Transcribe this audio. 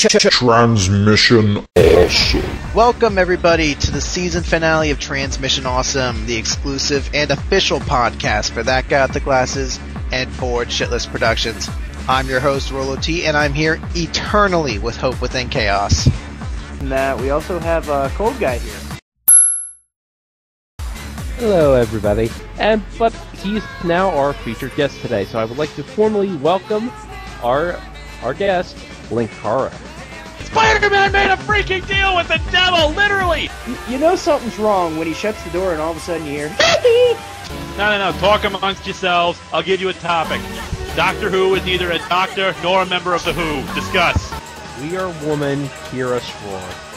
Transmission awesome. Welcome, everybody, to the season finale of Transmission Awesome, the exclusive and official podcast for That Guy with the Glasses and Ford Shitless Productions. I'm your host, Rollo T, and I'm here eternally with Hope Within Chaos. And uh, we also have a Coldguy here. Hello, everybody. And but he's now our featured guest today, so I would like to formally welcome our our guest, Linkara. Spider-Man made a freaking deal with the devil, literally! You, you know something's wrong when he shuts the door and all of a sudden you hear. No, no, no, talk amongst yourselves. I'll give you a topic. Doctor Who is neither a doctor nor a member of the Who. Discuss. We are woman, Kira Strong.